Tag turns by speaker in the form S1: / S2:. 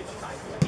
S1: 你咁大條。